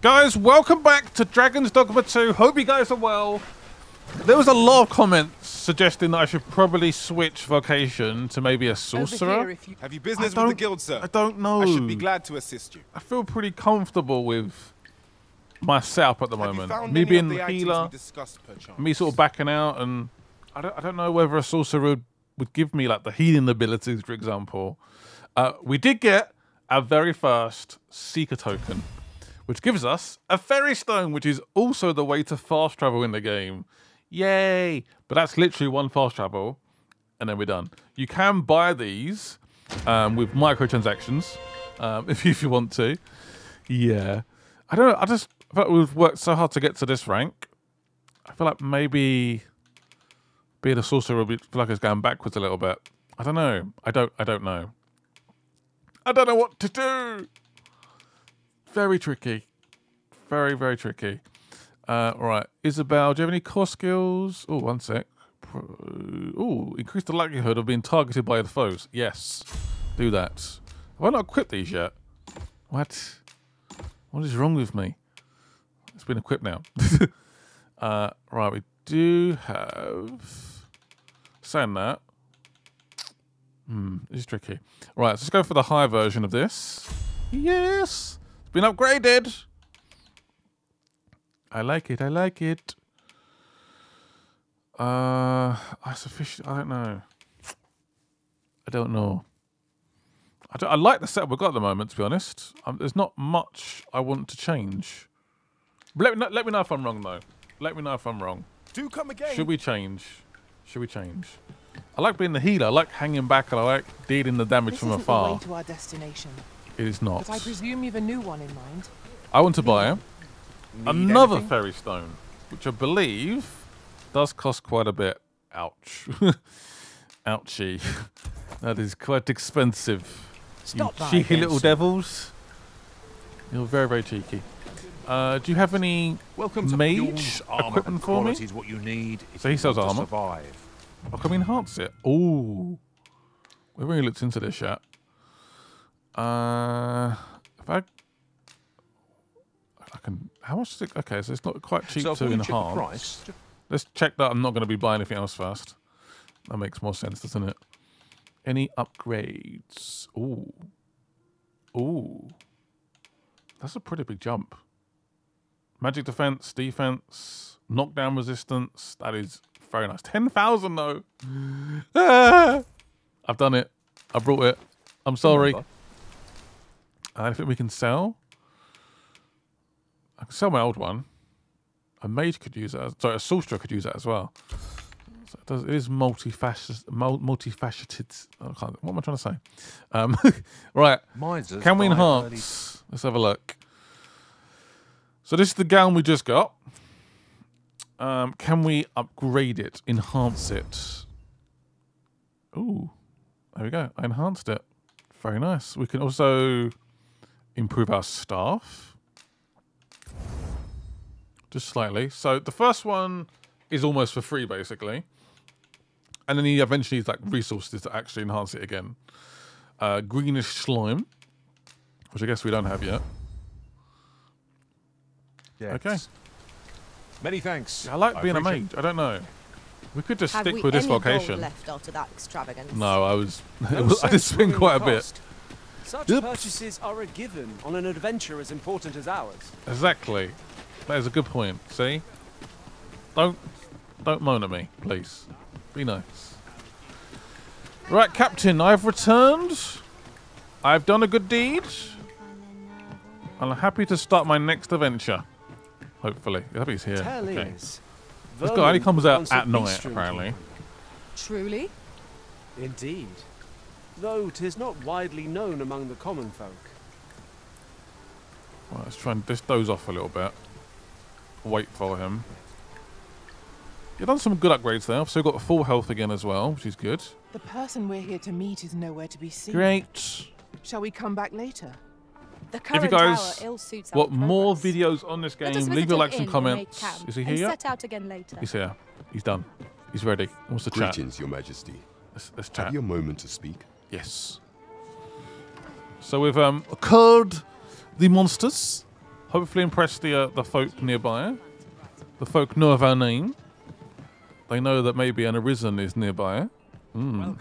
Guys, welcome back to Dragon's Dogma 2. Hope you guys are well. There was a lot of comments suggesting that I should probably switch vocation to maybe a sorcerer. You... Have you business with the guild, sir? I don't know. I should be glad to assist you. I feel pretty comfortable with myself at the moment. Me being the healer, me sort of backing out, and I don't, I don't know whether a sorcerer would, would give me like the healing abilities, for example. Uh, we did get our very first Seeker token which gives us a fairy stone, which is also the way to fast travel in the game. Yay! But that's literally one fast travel, and then we're done. You can buy these um, with microtransactions um, if, you, if you want to. Yeah. I don't know. I just feel like we've worked so hard to get to this rank. I feel like maybe being a sorcerer would feel like it's going backwards a little bit. I don't know. I don't. I don't know. I don't know what to do. Very tricky. Very, very tricky. Uh, right. Isabel, do you have any core skills? Oh, one sec. Oh, increase the likelihood of being targeted by the foes. Yes. Do that. Have I not equipped these yet? What? What is wrong with me? It's been equipped now. uh, right, we do have... Saying that. Hmm, this is tricky. Right, let's go for the high version of this. Yes! It's been upgraded. I like it. I like it. Uh, I sufficient. I don't know. I don't know. I, don't, I like the setup we've got at the moment. To be honest, um, there's not much I want to change. Let me know, let me know if I'm wrong though. Let me know if I'm wrong. Do come again. Should we change? Should we change? I like being the healer. I like hanging back and I like dealing the damage this from afar. The way to our destination. It is not. But I presume you've a new one in mind. I want to buy another anything? fairy stone, which I believe does cost quite a bit. Ouch. Ouchie. that is quite expensive. Stop you cheeky little devils. You're very, very cheeky. Uh, do you have any Welcome mage equipment for me? Is what you need so he sells armor. Survive. Oh, can we enhance it? Ooh. We've really looked into this yet. Uh, if I, I can. How much is it? Okay, so it's not quite cheap so to enhance. Let's check that I'm not going to be buying anything else first. That makes more sense, doesn't it? Any upgrades? Ooh, ooh, that's a pretty big jump. Magic defense, defense, knockdown resistance. That is very nice. Ten thousand though. ah! I've done it. I brought it. I'm sorry. Anything we can sell? I can sell my old one. A mage could use that. Sorry, a sorcerer could use that as well. So it, does, it is multifaceted. Multifaceted. what am I trying to say? Um, right. Misers can we enhance? Let's have a look. So this is the gown we just got. Um, can we upgrade it? Enhance it? Ooh. There we go. I enhanced it. Very nice. We can also improve our staff. Just slightly. So the first one is almost for free, basically. And then he eventually needs like resources to actually enhance it again. Uh, greenish slime, which I guess we don't have yet. Yes. Okay. Many thanks. I like I being a mage. I don't know. We could just have stick with this vocation. left after that extravagance? No, I was. No I did spend quite a bit. Such Oops. purchases are a given on an adventure as important as ours. Exactly. That is a good point. See? Don't don't moan at me, please. Be nice. Right, Captain, I've returned. I've done a good deed. I'm happy to start my next adventure. Hopefully. I hope he's here. Tell okay. Is, this guy only comes out at night, apparently. Truly? Indeed though 'tis not widely known among the common folk. Well, let's try and just doze off a little bit. Wait for him. You've done some good upgrades there. So we've got full health again as well, which is good. The person we're here to meet is nowhere to be seen. Great. Shall we come back later? The current if you guys want more videos on this game, leave your likes and comments. Is he here? Set out again later. He's here. He's done. He's ready. What's the to Greetings, chat. Greetings, Your Majesty. Let's, let's chat. Have you a moment to speak? Yes. So we've um, culled the monsters. Hopefully impressed the uh, the folk nearby. The folk know of our name. They know that maybe an Arisen is nearby. Mm.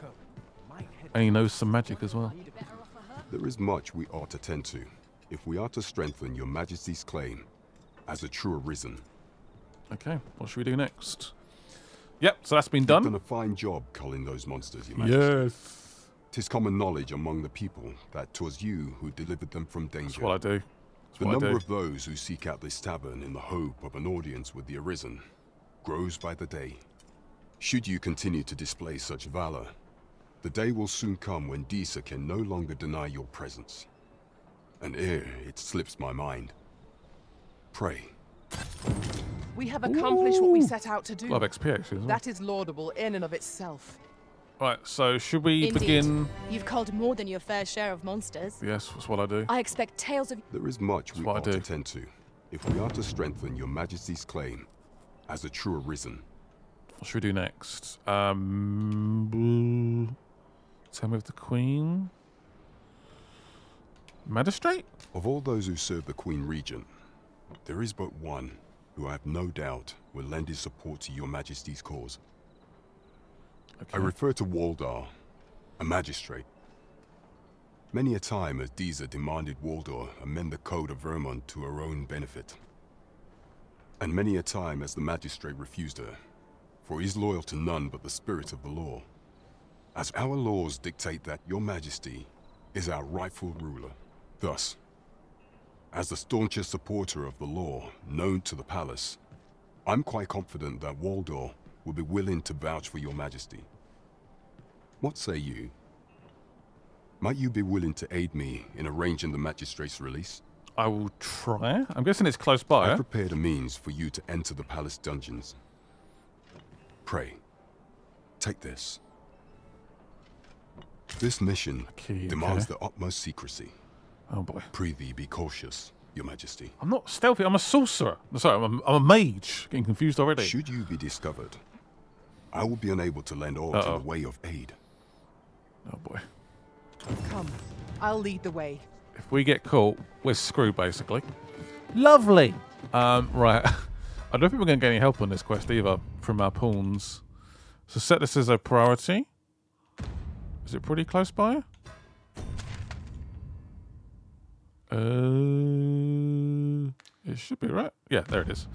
And he knows some magic as well. There is much we ought to tend to if we are to strengthen your majesty's claim as a true Arisen. Okay, what should we do next? Yep, so that's been You've done. done a fine job culling those monsters, your majesty. Yes. Tis common knowledge among the people that 'twas you who delivered them from danger. That's what I do. That's The number do. of those who seek out this tavern in the hope of an audience with the Arisen grows by the day. Should you continue to display such valor, the day will soon come when Disa can no longer deny your presence. And ere it slips my mind, pray. We have accomplished what we set out to do. A XP actually. Isn't? That is laudable in and of itself. Right, so should we Indeed. begin? You've culled more than your fair share of monsters. Yes, that's what I do. I expect tales of There is much we what ought to do. tend to if we are to strengthen your majesty's claim as a true Arisen. What should we do next? Um, tell me of the Queen. Magistrate? Of all those who serve the Queen Regent, there is but one who I have no doubt will lend his support to your majesty's cause. Okay. I refer to Waldar, a magistrate. Many a time has Disa demanded Waldar amend the code of Vermund to her own benefit. And many a time has the magistrate refused her, for he is loyal to none but the spirit of the law. As our laws dictate that your majesty is our rightful ruler. Thus, as the staunchest supporter of the law known to the palace, I'm quite confident that Waldar will be willing to vouch for your majesty. What say you? Might you be willing to aid me in arranging the magistrate's release? I will try. I'm guessing it's close by. I've eh? prepared a means for you to enter the palace dungeons. Pray, take this. This mission Okay, demands okay. the utmost secrecy. Oh boy. Prithee be cautious, your majesty. I'm not stealthy. I'm a sorcerer. Sorry, I'm a, I'm a mage. Getting confused already. Should you be discovered, I will be unable to lend aught Uh-oh. in the way of aid. Oh boy. Come, I'll lead the way. If we get caught, we're screwed basically. Lovely. Um, right. I don't think we're going to get any help on this quest either from our pawns. So set this as a priority. Is it pretty close by? Uh, it should be right. Yeah, there it is.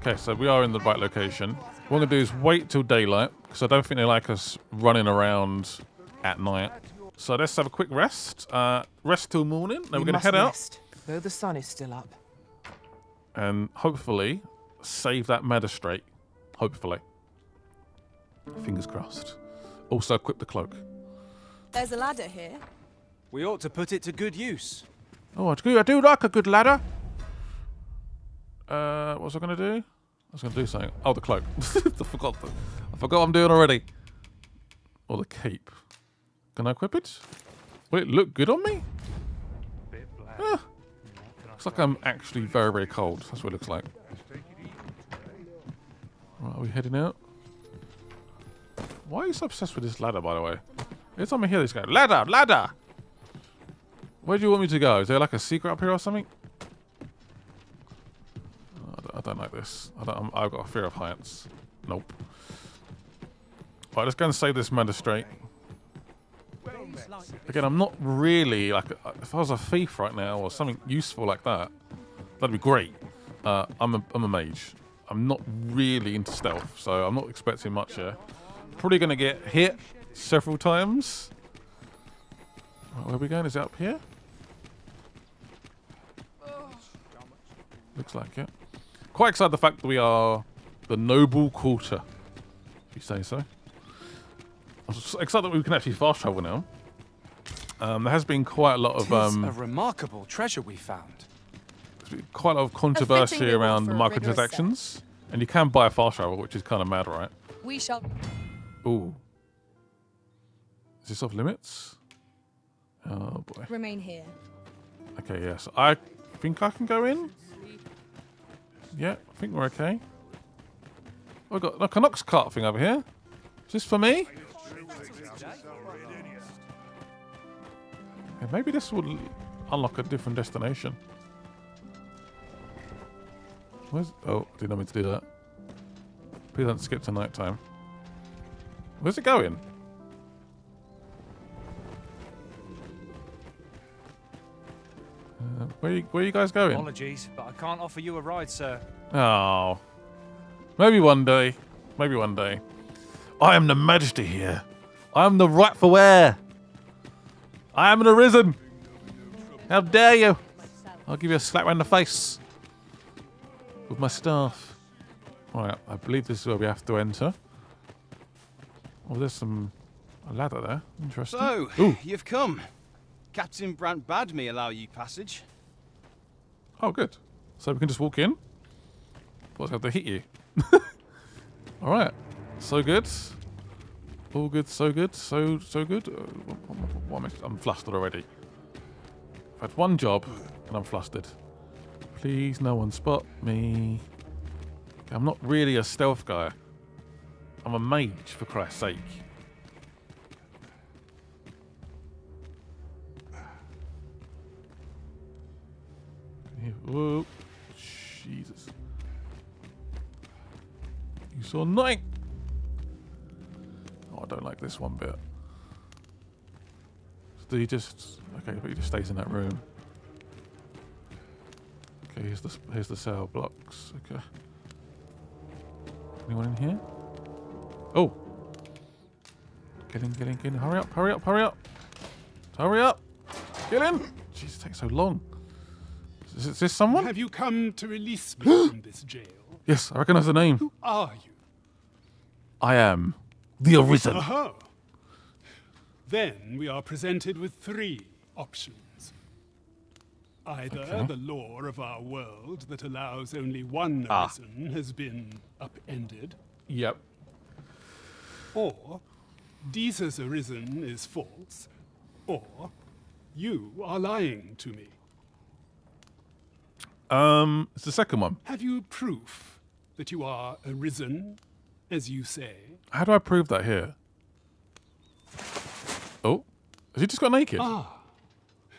Okay, so we are in the right location. What I'm going to do is wait till daylight because I don't think they like us running around at night. So let's have a quick rest. Uh, rest till morning. Then we we're going to must head out though the sun is still up. and hopefully save that magistrate. Hopefully. Fingers crossed. Also equip the cloak. There's a ladder here. We ought to put it to good use. Oh, I do, I do like a good ladder. Uh, what was I going to do? I was going to do something. Oh, the cloak. I forgot. The, I forgot what I'm doing already. Or the cape. Can I equip it? Will it look good on me? Eh. Looks like I'm actually very, very cold. That's what it looks like. Right, are we heading out? Why are you so obsessed with this ladder, by the way? Every time I hear this guy, ladder, ladder! Where do you want me to go? Is there like a secret up here or something? I don't, like this. I don't, I'm, I've got a fear of heights. Nope. Right, let's go and save this magistrate. Again, I'm not really like if I was a thief right now or something useful like that, that'd be great. Uh, I'm a I'm a mage. I'm not really into stealth, so I'm not expecting much here. Probably gonna get hit several times. Right, where are we going? Is it up here? Looks like it. Quite excited the fact that we are the noble quarter, if you say so. I'm excited that we can actually fast travel now. Um, there has been quite a lot of um, a remarkable treasure we found. there's been quite a lot of controversy around for the microtransactions, and you can buy a fast travel, which is kind of mad, right? We shall. Ooh, is this off limits? Oh boy. Remain here. Okay, yes. I think I can go in. Yeah, I think we're okay. Oh, I've got like an ox cart thing over here. Is this for me? Yeah, maybe this will unlock a different destination. Where's... Oh, I didn't mean to do that. Please don't skip to night time. Where's it going? Uh, where, you, where are you guys going? Apologies, but I can't offer you a ride, sir. Oh. Maybe one day. Maybe one day. I am the majesty here. I am the rightful heir. I am an arisen. How dare you? I'll give you a slap round the face with my staff. Right, I believe this is where we have to enter. Oh, there's some a ladder there. Interesting. So, Ooh. you've come. Captain Brant bade me allow you passage. Oh, good. So we can just walk in. What's have to hit you? All right. So good. All good. So good. So so good. Uh, I'm flustered already. I've had one job and I'm flustered. Please, no one spot me. I'm not really a stealth guy. I'm a mage, for Christ's sake. Whoa. Jesus. You saw nothing. Oh, I don't like this one bit. So he just okay, but he just stays in that room. Okay, here's the here's the cell blocks. Okay. Anyone in here? Oh. Get in, get in, get in. Hurry up, hurry up, hurry up. Hurry up. Get in. Jeez, it takes so long. Is, is this someone? Have you come to release me from this jail? Yes, I recognize the name. Who are you? I am the Arisen. Aha! Then we are presented with three options. Either Okay. the law of our world that allows only one Ah. arisen has been upended, Yep. or Disa's arisen is false, or you are lying to me. Um, it's the second one. Have you proof that you are arisen, as you say? How do I prove that here? Oh, has he just got naked? Ah.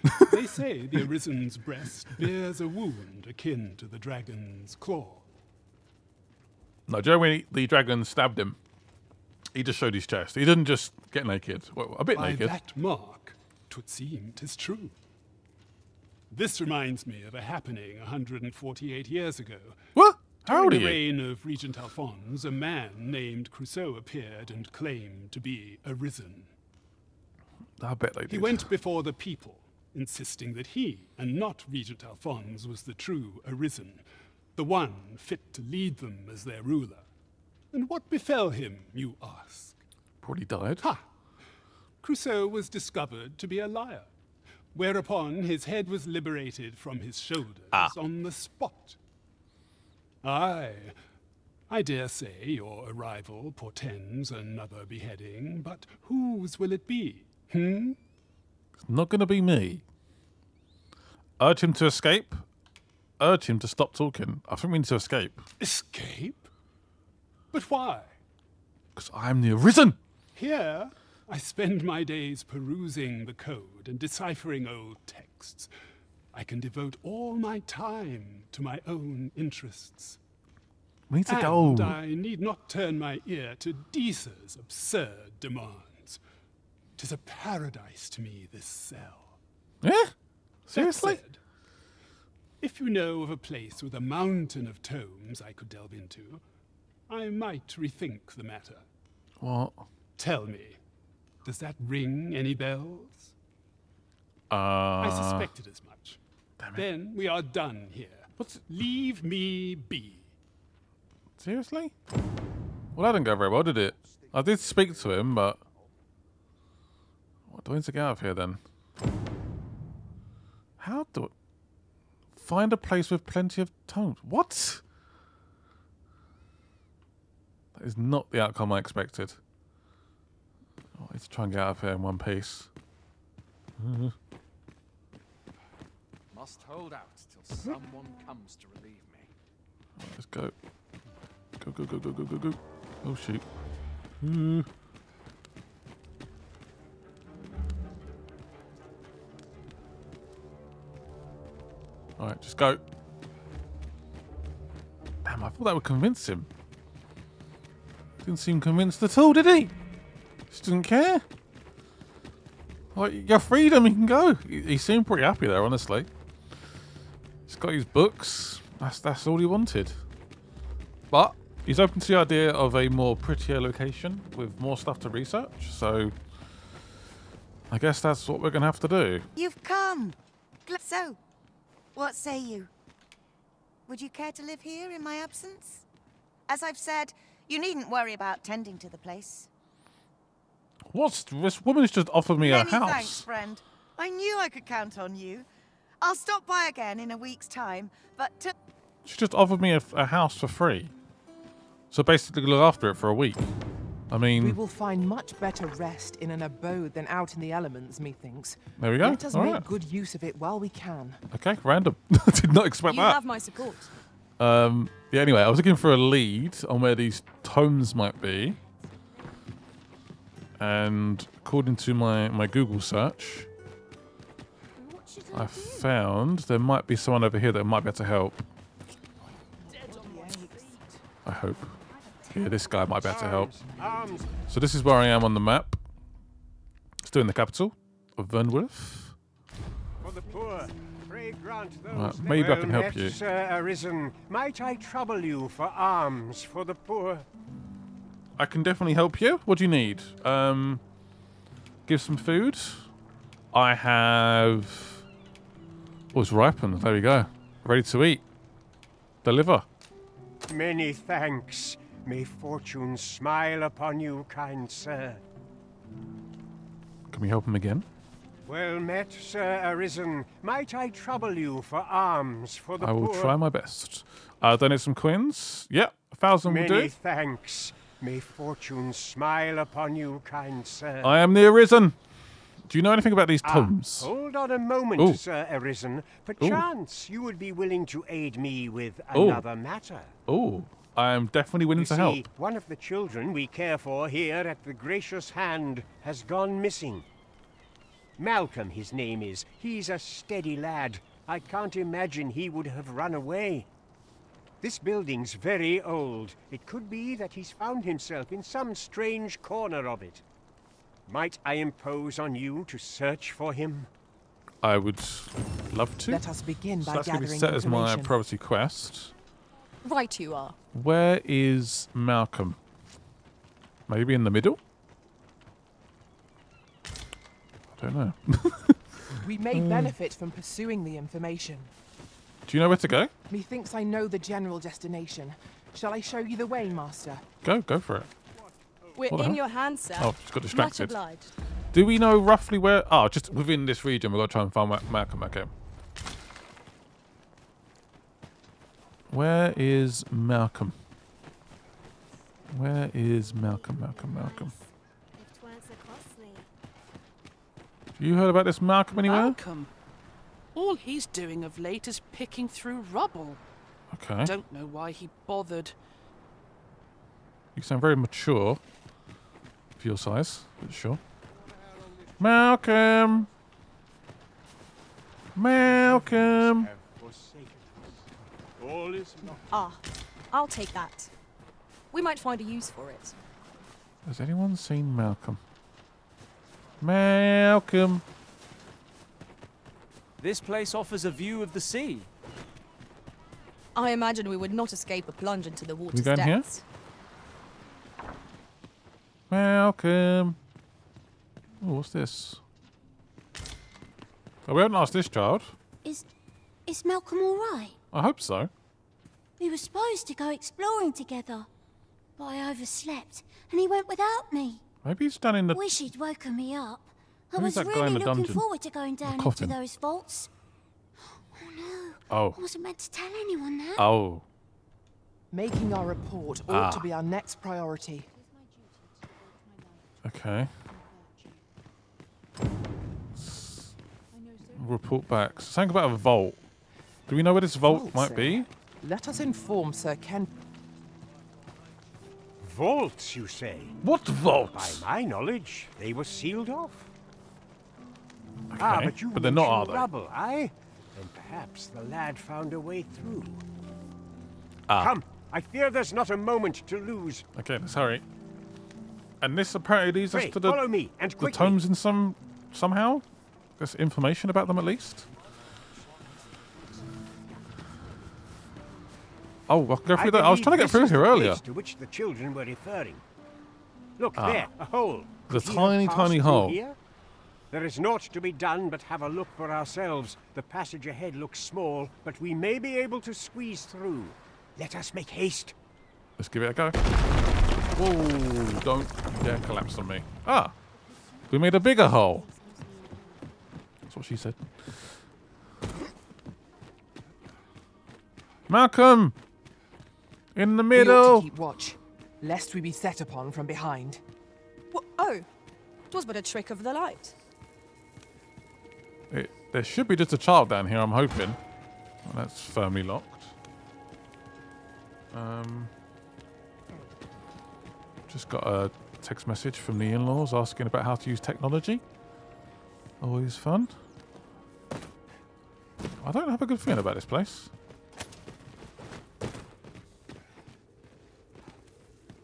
they say the Arisen's breast bears a wound akin to the dragon's claw. No, Joe, when he, the dragon stabbed him, he just showed his chest. He didn't just get naked. Well, a bit By naked. that mark, twould seem 'tis true. This reminds me of a happening 148 years ago. What? How During the reign of Regent Alphonse, a man named Crusoe appeared and claimed to be arisen. I bet they did. He went before the people, insisting that he, and not Regent Alphonse, was the true arisen, the one fit to lead them as their ruler. And what befell him, you ask? Probably died. Ha! Crusoe was discovered to be a liar, whereupon his head was liberated from his shoulders Ah. on the spot. Aye, I dare say your arrival portends another beheading, but whose will it be? Hmm? It's not going to be me. Urge him to escape. Urge him to stop talking. I think we need to escape. Escape? But why? Because I'm the Arisen. Here, I spend my days perusing the code and deciphering old texts. I can devote all my time to my own interests. We need to and go. I need not turn my ear to Disa's absurd demands. Tis a paradise to me, this cell. Eh? Seriously? said, if you know of a place with a mountain of tomes I could delve into, I might rethink the matter. What? Tell me, does that ring any bells? Uh, I suspected as much. Then we are done here. What's Leave me be. Seriously? Well, that didn't go very well, did it? I did speak to him, but... What do I need to get out of here, then? How do I... Find a place with plenty of tones. What? That is not the outcome I expected. Oh, to try and get out of here in one piece. Must hold out till someone comes to relieve me. Let's go. Go, go, go, go, go, go, go. Oh, shoot. Uh. Alright, just go. Damn, I thought that would convince him. Didn't seem convinced at all, did he? Just didn't care. Like, your freedom, you can go. He, he seemed pretty happy there, honestly. He's got his books. That's that's all he wanted. But he's open to the idea of a more prettier location with more stuff to research. So I guess that's what we're going to have to do. You've come. So, what say you? Would you care to live here in my absence? As I've said, you needn't worry about tending to the place. What's this woman's just offered me Many a house? thanks, friend. I knew I could count on you. I'll stop by again in a week's time, but to She just offered me a, a house for free. So basically look after it for a week. I mean, We will find much better rest in an abode than out in the elements, methinks. There we go. Let us All make right. good use of it while we can. okay, random. I did not expect You that. have my support. Um, yeah, anyway, I was looking for a lead on where these tomes might be. And according to my, my Google search, I found there might be someone over here that might be able to help. I hope. Yeah, this guy might be able to help. So this is where I am on the map. Still in the capital of Vernworth. For the poor, pray grant those Right, maybe I can help you. Sir uh, Arisen, might I trouble you for alms for the poor? I can definitely help you. What do you need? Um, give some food. I have. Oh, it's ripened. There we go. Ready to eat. Deliver. Many thanks. May fortune smile upon you, kind sir. Can we help him again? Well met, Sir Arisen. Might I trouble you for alms for the I will poor? try my best. Uh, donate some coins. Yep, a thousand will Many do. thanks. May fortune smile upon you, kind sir. I am the Arisen. Do you know anything about these Ah, tomes? hold on a moment, Ooh. Sir Arisen. Perchance you would be willing to aid me with Ooh. another matter. Oh, I am definitely willing You to see, help. one of the children we care for here at the Gracious Hand has gone missing. Malcolm, his name is. He's a steady lad. I can't imagine he would have run away. This building's very old. It could be that he's found himself in some strange corner of it. Might I impose on you to search for him? I would love to. Let us begin so by that's going to be set as my information. priority quest. Right you are. Where is Malcolm? Maybe in the middle? I don't know. We may hmm. benefit from pursuing the information. Do you know where to go? Methinks I know the general destination. Shall I show you the way, Master? Go, go for it. We're What in hell? your hands, sir. Oh, just got Much distracted. obliged. Do we know roughly where? Oh, just within this region. We've got to try and find Malcolm. Okay. Where is Malcolm? Where is Malcolm? Malcolm, Malcolm. Have you heard about this Malcolm anywhere? Malcolm. All he's doing of late is picking through rubble. Okay. Don't know why he bothered. You sound very mature for your size, but sure. Malcolm! Malcolm! All is not. Ah, I'll take that. We might find a use for it. Has anyone seen Malcolm? Malcolm! This place offers a view of the sea. I imagine we would not escape a plunge into the water's go in here? depths. Malcolm! Oh, what's this? Oh, we haven't asked this child. Is is Malcolm all right? I hope so. We were supposed to go exploring together, but I overslept and he went without me. Maybe he's done in the. Wish he'd woken me up. I Who's was that guy really in the looking dungeon? forward to going down into those vaults. Oh no! Oh. I wasn't meant to tell anyone that. Oh. Making our report ought Ah. to be our next priority. Okay. Report back. Something about a vault. Do we know where this vault Vault, might sir. be? Let us inform Sir Ken. Vaults, you say? What By my knowledge, they were sealed off. Ah, but you but they're not, are they? rubble, aye? And perhaps the lad found a way through. Ah. Come, I fear there's not a moment to lose. Okay, let's hurry. And this apparently leads Pray, us to the, follow me, and the tomes in some somehow. There's information about them at least. Oh, I can go through that. I was trying to get through here earlier. To which the children were referring. Look Ah. there, a hole. The Could he have tiny, tiny hole. Here? There is naught to be done but have a look for ourselves. The passage ahead looks small, but we may be able to squeeze through. Let us make haste. Let's give it a go. Whoa, don't yeah, collapse on me. Ah, we made a bigger hole. That's what she said. Malcolm! In the We ought middle! to keep watch, lest we be set upon from behind. Wha- oh, it was but a trick of the light. It, there should be just a child down here, I'm hoping. Well, that's firmly locked. Um, just got a text message from the in-laws asking about how to use technology. Always fun. I don't have a good feeling about this place.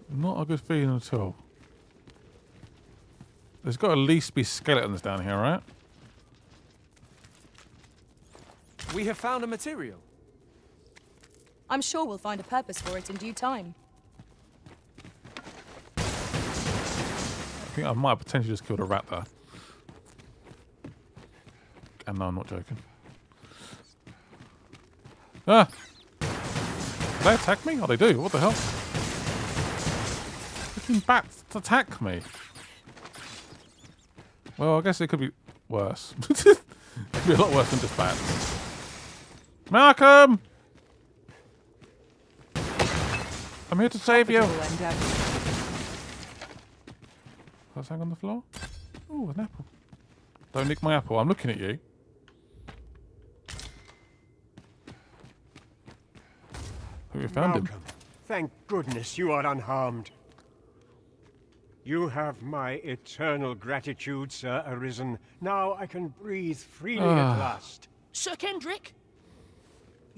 Not a good feeling at all. There's got to at least be skeletons down here, right? We have found a material. I'm sure we'll find a purpose for it in due time. I think I might have potentially just killed a rat there. And no, I'm not joking. Ah! Did they attack me? Oh, they do. What the hell? Freaking bats attack me. Well, I guess it could be worse. It could be a lot worse than just bats. Malcolm! I'm here to save you. Profitable endeavour. What's hang on the floor? Oh, an apple. Don't nick my apple. I'm looking at you. Hope you found him. Thank goodness you are unharmed. You have my eternal gratitude, Sir Arisen. Now I can breathe freely Ah. at last. Sir Kendrick,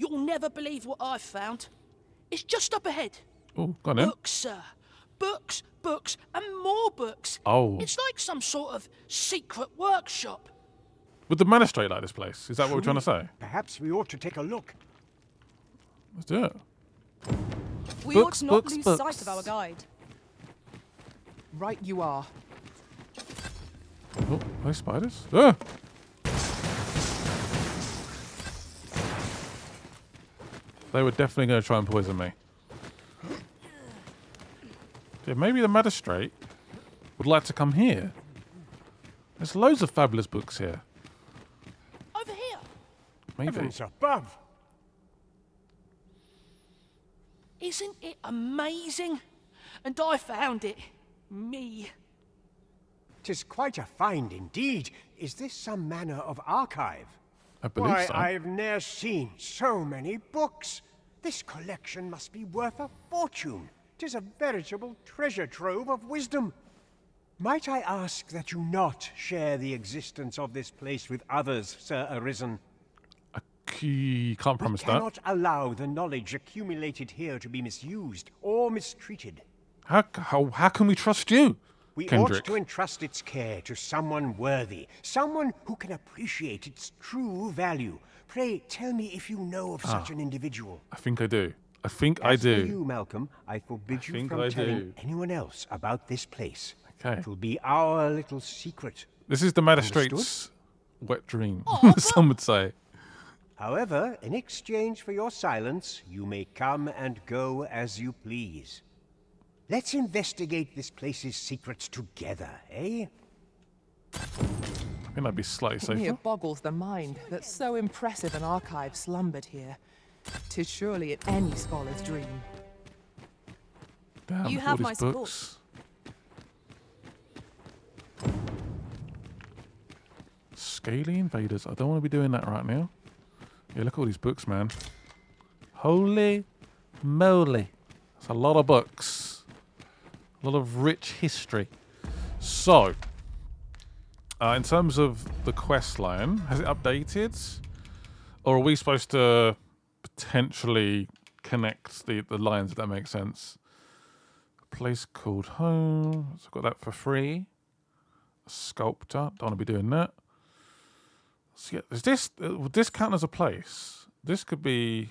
you'll never believe what I've found. It's just up ahead. Oh, go on. Books, sir. Books, books, and more books. Oh. It's like some sort of secret workshop. Would the magistrate like this place? Is that what we're trying to say? Perhaps we ought to take a look. Let's do it. We Books, ought not books, lose books. sight of our guide. Right you are. Oh, those spiders. Ah! They were definitely going to try and poison me. Yeah, maybe the magistrate would like to come here. There's loads of fabulous books here. Over here. Maybe. Heavens above! Isn't it amazing? And I found it. Me. Tis quite a find indeed. Is this some manner of archive? I believe Why, so. I've ne'er seen so many books. This collection must be worth a fortune. Tis a veritable treasure trove of wisdom. Might I ask that you not share the existence of this place with others, Sir Arisen? Key- Can't promise that. Cannot allow the knowledge accumulated here to be misused or mistreated. How, how, how can we trust you, We Kendrick? ought to entrust its care to someone worthy, someone who can appreciate its true value. Pray tell me if you know of such Ah. an individual. I think I do. I think I As do. For you, Malcolm, I forbid you think from I telling do. anyone else about this place. Okay. It will be our little secret. This is the magistrate's Understood? wet dream, Oh, some would say. However, in exchange for your silence, you may come and go as you please. Let's investigate this place's secrets together, eh? It might be slightly It safer. near boggles the mind that so impressive an archive slumbered here. Tis surely in any scholar's dream. Damn, You look have all my these support. books. Scaly invaders. I don't want to be doing that right now. Yeah, look at all these books, man. Holy moly. That's a lot of books. A lot of rich history. So, uh, in terms of the quest line, has it updated? Or are we supposed to potentially connect the, the lines, if that makes sense. A place called home. So I've got that for free. A sculptor. Don't want to be doing that. So yeah, is this would this count as a place? This could be.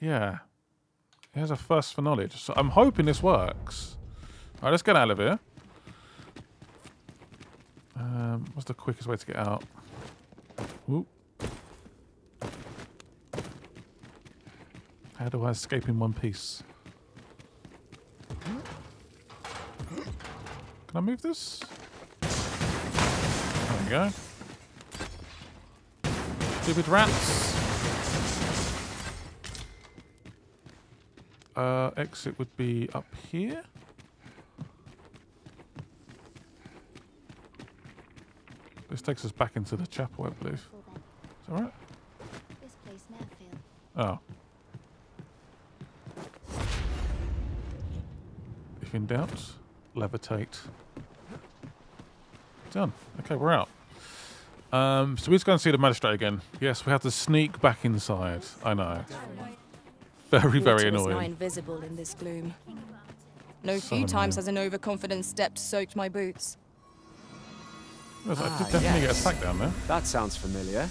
Yeah. He has a first for knowledge. So I'm hoping this works. All right, let's get out of here. Um, what's the quickest way to get out? Whoop. How do I escape in one piece? Can I move this? There we go. Stupid rats. Uh, exit would be up here. This takes us back into the chapel, I believe. Is that right? This place now, Phil. Oh. If in doubt, levitate. Done. Okay, we're out. Um, so we just go and see the magistrate again. Yes, we have to sneak back inside. I know. Very, very Water was nigh annoying. invisible in this gloom. No So few times has an overconfident step soaked my boots. Yes, I Ah, did definitely yes. get attacked down there. That sounds familiar.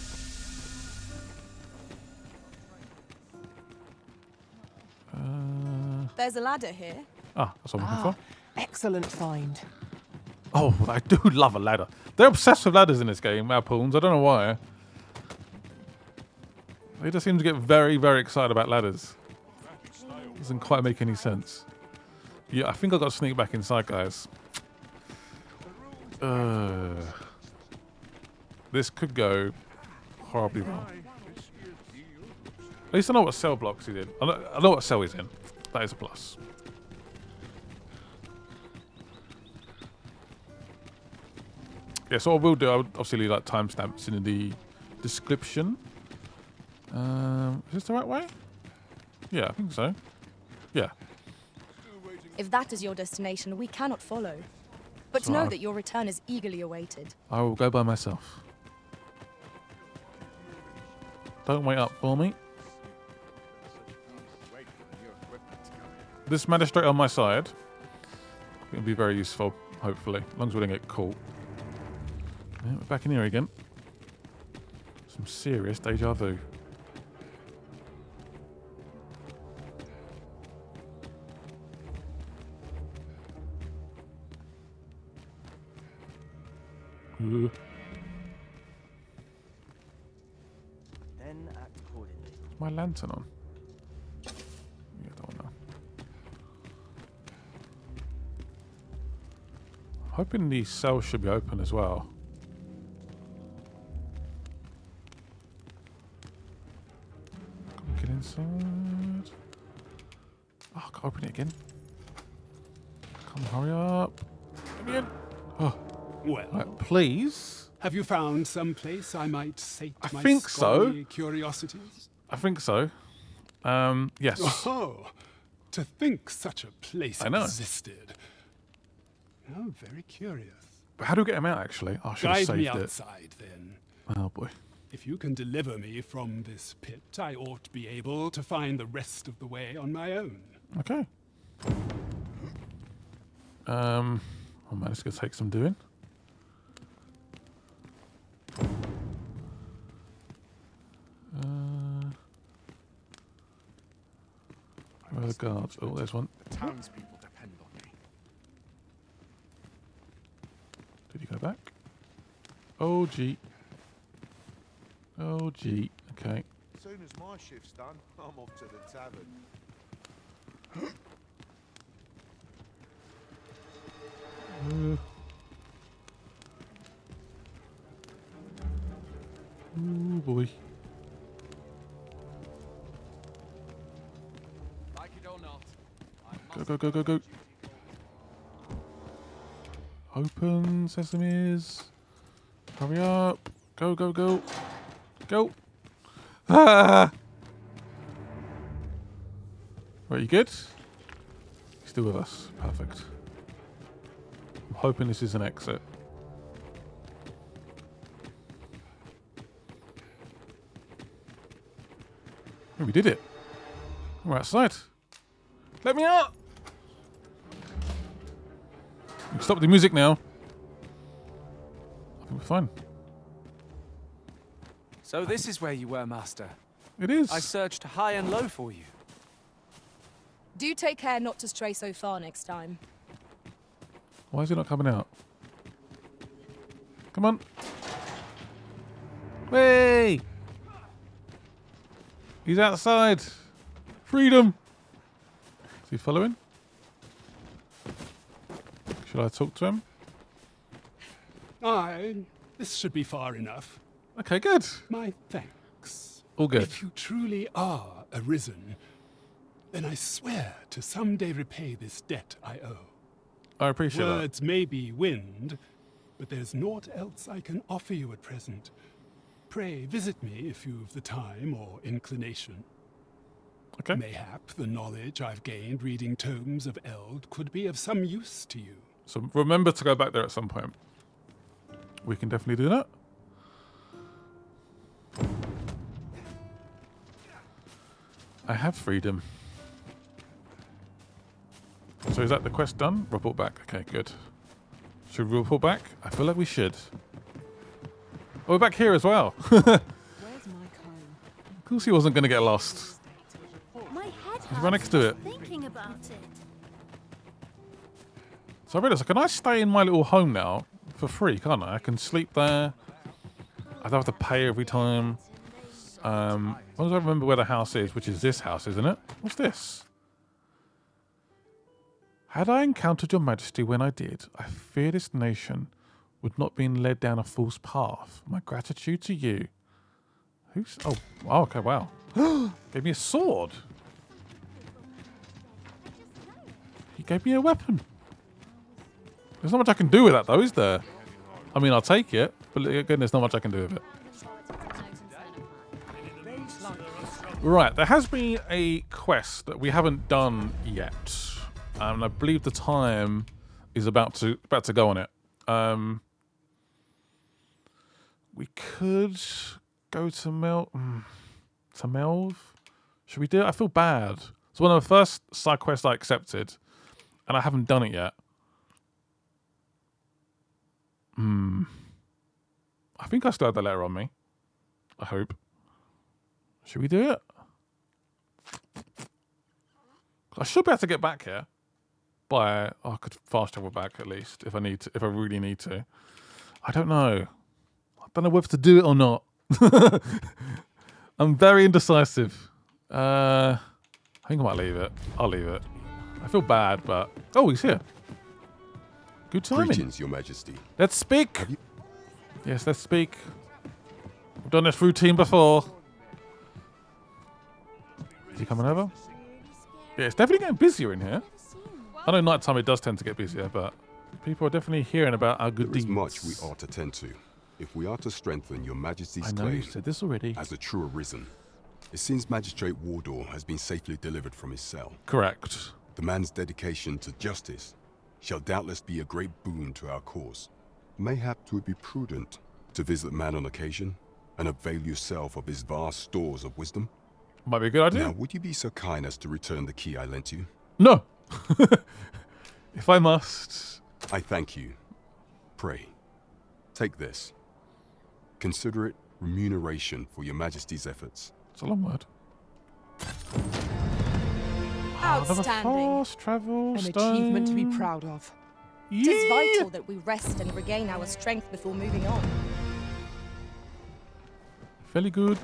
Uh, There's a ladder here. ah, that's what I'm looking Ah, for. excellent find. Oh, I do love a ladder. They're obsessed with ladders in this game, Alpoons. I don't know why. They just seem to get very, very excited about ladders. Doesn't quite make any sense. Yeah, I think I got to sneak back inside, guys. Uh, this could go horribly wrong. At least I know what cell blocks he's in. I know, I know what cell he's in. That is a plus. Yeah, so what we'll do, I would obviously leave like timestamps in the description. Um, is this the right way? Yeah, I think so. If that is your destination, we cannot follow. But So know I- that your return is eagerly awaited. I will go by myself. Don't wait up for me. This magistrate on my side can be very useful, hopefully, as long as we don't get caught. Yeah, we're back in here again. Some serious deja vu. Then act accordingly. Is my lantern on? Yeah, don't know. Hoping these cells should be open as well. Can get inside? Oh, I can't open it again. Come hurry up. Let me in. Oh. Well, Right, please. have you found some place I might sate I my think so. curiosities? I think so. Um, yes. Oh, to think such a place I know. existed. Oh, very curious. But how do we get him out, actually? Oh, I should have Guide saved me it. outside, then. Oh, boy. If you can deliver me from this pit, I ought to be able to find the rest of the way on my own. Okay. Um, oh man, it's gonna take some doing. The guards? Oh, there's one. The townspeople depend on me. Did you go back? Oh, gee. Oh, gee. Okay. As soon as my shift's done, I'm off to the tavern. Uh, oh boy. Go, go, go, go, go. Open sesames. Hurry up. Go, go, go. Go. Ah! Right, you good? You're still with us. Perfect. I'm hoping this is an exit. Oh, we did it. We're outside. Let me out! Stop the music now. I think we're fine. So this is where you were, Master. It is. I searched high and low for you. Do take care not to stray so far next time. Why is he not coming out? Come on. Hey! He's outside. Freedom. Is he following? Should I talk to him? Aye, this should be far enough. Okay, good. My thanks. All good. If you truly are arisen, then I swear to someday repay this debt I owe. I appreciate that. Words may be wind, but there's naught else I can offer you at present. Pray visit me if you've the time or inclination. Okay. Mayhap the knowledge I've gained reading tomes of Eld could be of some use to you. So remember to go back there at some point. We can definitely do that. I have freedom. So is that the quest done? Report back. Okay, good. Should we report back? I feel like we should. Oh, we're back here as well. of course he wasn't going to get lost. He's right next to it. Thinking about it. So I realised, can I stay in my little home now for free, can't I? I can sleep there. I don't have to pay every time. Um, as long as I remember where the house is, which is this house, isn't it? What's this? Had I encountered your majesty when I did, I fear this nation would not be led down a false path. My gratitude to you. Who's... Oh, oh okay, wow. gave me a sword. He gave me a weapon. There's not much I can do with that, though, is there? I mean, I'll take it, but again, there's not much I can do with it. Right, there has been a quest that we haven't done yet, and I believe the time is about to about to go on it. Um, we could go to Mel mm, to Melv. Should we do it? I feel bad. It's one of the first side quests I accepted, and I haven't done it yet. Hmm. I think I still have the letter on me. I hope. Should we do it? I should be able to get back here. By oh, I could fast travel back at least if I need to, if I really need to. I don't know. I don't know whether to do it or not. I'm very indecisive. Uh, I think I might leave it. I'll leave it. I feel bad, but oh, he's here. Good timing. Greetings, Your Majesty. Let's speak. Yes, let's speak. We've done this routine before. Is he coming over? Yeah, it's definitely getting busier in here. I know nighttime it does tend to get busier, but people are definitely hearing about our good there deeds. is much we ought to tend to. If we are to strengthen Your Majesty's I know claim you said this already. as a true arisen, it seems Magistrate Waldar has been safely delivered from his cell. Correct. The man's dedication to justice shall doubtless be a great boon to our cause. Mayhap it would be prudent to visit the man on occasion and avail yourself of his vast stores of wisdom. Might be a good idea. Now, would you be so kind as to return the key I lent you? No. if I must. I thank you. Pray, take this. Consider it remuneration for your majesty's efforts. It's a long word. Another Outstanding. fast travel An stone. achievement to be proud of. It is vital that we rest and regain our strength before moving on. Fairly good.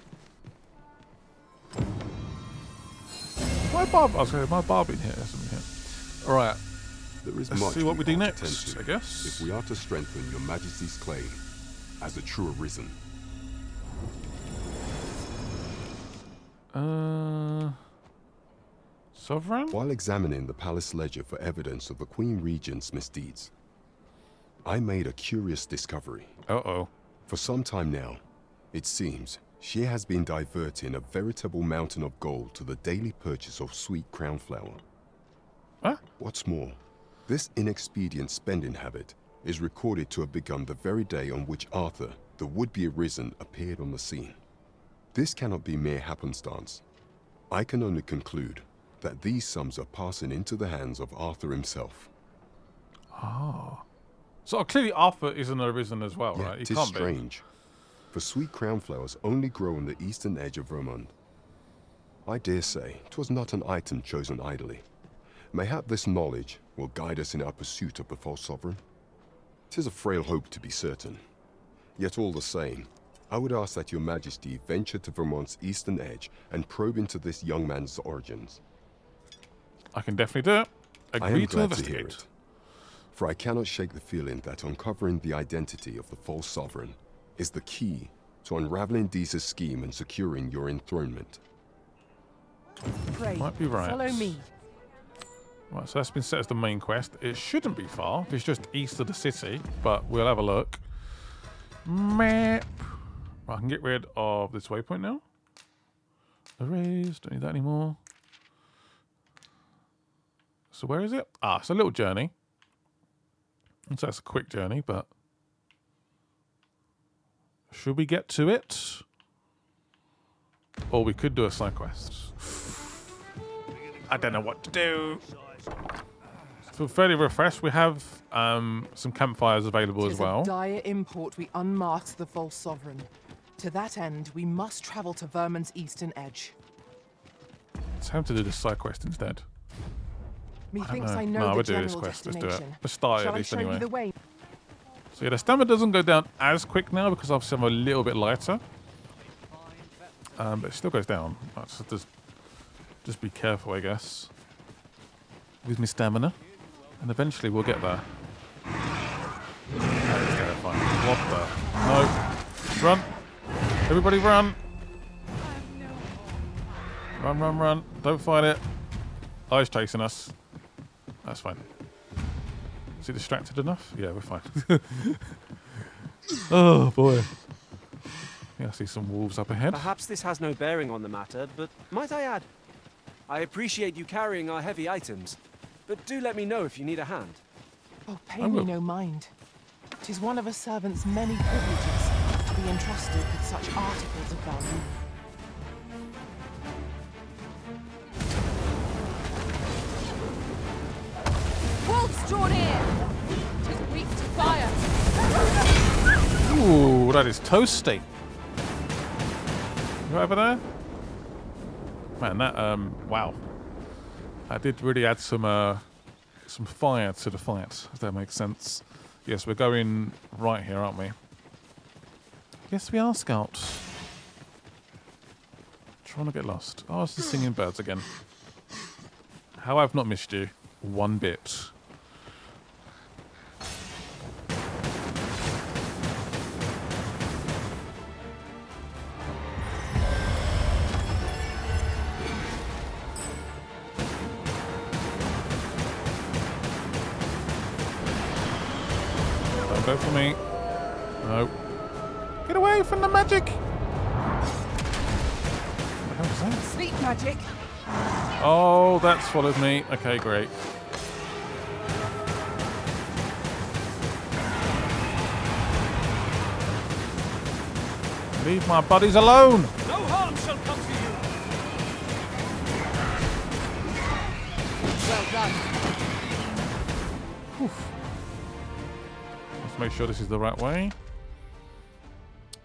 My barb. I was going my barb in here. Something here. All right. There is Let's much see what we do next, to I guess. If we are to strengthen your majesty's claim as a true arisen. Uh, Sovereign? While examining the palace ledger for evidence of the Queen Regent's misdeeds, I made a curious discovery. Uh-oh. For some time now, it seems she has been diverting a veritable mountain of gold to the daily purchase of sweet crown flower. Huh? What's more, this inexpedient spending habit is recorded to have begun the very day on which Arthur, the would-be arisen, appeared on the scene. This cannot be mere happenstance. I can only conclude that these sums are passing into the hands of Arthur himself. Oh. So clearly Arthur isn't arisen as well, Yet right? He It is can't strange, for sweet crown flowers only grow on the eastern edge of Vermund. I dare say 'twas not an item chosen idly. Mayhap this knowledge will guide us in our pursuit of the false sovereign. 'Tis a frail hope to be certain. Yet all the same, I would ask that your majesty venture to Vermund's eastern edge and probe into this young man's origins. I can definitely do it. I Agree am to glad to hear it. For I cannot shake the feeling that uncovering the identity of the false sovereign is the key to unraveling Disa's scheme and securing your enthronement. Pray, Might be right. follow me. Right, so that's been set as the main quest. It shouldn't be far. It's just east of the city, but we'll have a look. Map. Right, I can get rid of this waypoint now. Erase. Don't need that anymore. So where is it? Ah, it's a little journey. So that's a quick journey, but should we get to it? Or we could do a side quest. I don't know what to do. So fairly refreshed. We have um, some campfires available as well. dire import we unmask the false sovereign. To that end, we must travel to Vermund's eastern edge. It's time to do the side quest instead. I Methinks know. I know no, the we'll do this quest. Let's do it. Let's start Shall at I least anyway. the way? So yeah, the stamina doesn't go down as quick now because obviously I'm a little bit lighter. Um, but it still goes down. So just, just be careful, I guess. With my stamina. And eventually we'll get there. That is terrifying. What the? No. Run. Everybody run. Run, run, run. Don't fight it. Oh, he's chasing us. That's fine. Is he distracted enough? Yeah, we're fine. oh, boy. Yeah, I see some wolves up ahead. Perhaps this has no bearing on the matter, but might I add, I appreciate you carrying our heavy items, but do let me know if you need a hand. Oh, pay me no mind. Tis one of a servant's many privileges to be entrusted with such articles of value. Drawn in! Tis weak to fire. Ooh, that is toasty. You over there? Man, that um, wow. That did really add some uh, some fire to the fight. If that makes sense. Yes, we're going right here, aren't we? Yes, we are, Scout. Trying to get lost. Oh, it's the singing birds again. How I've not missed you one bit. Followed me. Okay, great. Leave my buddies alone! No harm shall come to you. Well done. Let's make sure this is the right way.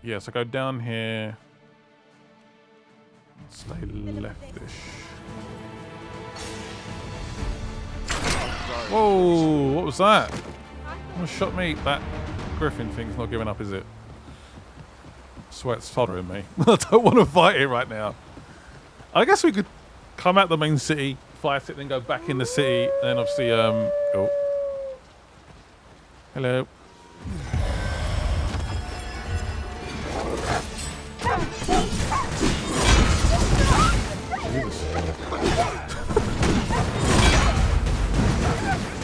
Yes, I go down here. Whoa, what was that? What shot me? That griffin thing's not giving up, is it? Sweat's following me. I don't want to fight it right now. I guess we could come out the main city, fight it, then go back in the city, and then obviously, um, oh. Hello.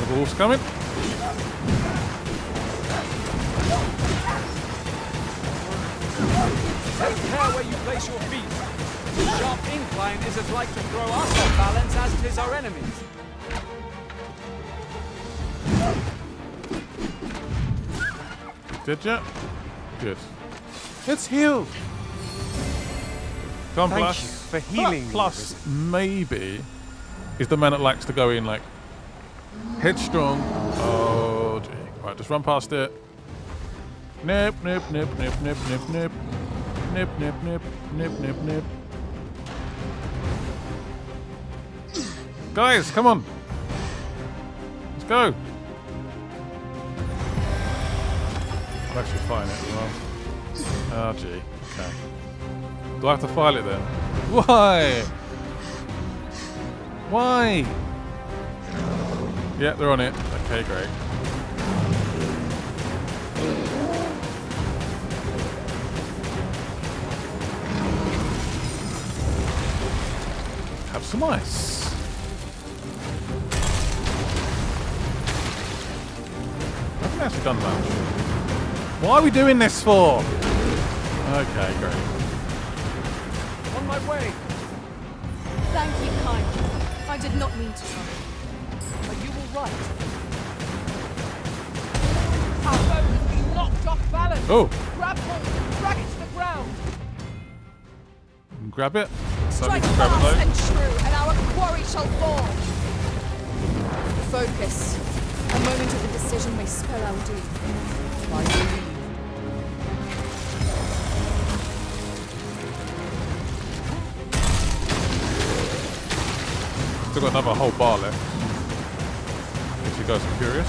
The wolf's coming. Take care where you place your feet. The sharp incline is as like to throw us off balance as tis our enemies. Did ya? Good. Let's heal. Come, Thank Flash. for healing me, Plus, maybe, is the man that likes to go in like headstrong. Oh, gee. Right, just run past it. Nip, nip, nip, nip, nip, nip, nip. Nip, nip, nip, nip, nip, nip. Guys, come on. Let's go. I'll actually file it as well. Oh, gee. Okay. Do I have to file it then? Why? Why? Yeah, they're on it. Okay, great. Have some ice. I haven't actually done much. Why are we doing this for? Okay, great. On my way. Thank you kindly. I did not mean to trouble. Are you all right? Our boat has been knocked off balance. Oh. Grab hold. Drag it to the ground. Grab it. Strike Somebody grab it fast though. and true, and our quarry shall fall. Focus. A moment of indecision may spell our doom. By. Still got another whole bar left. Guys are curious.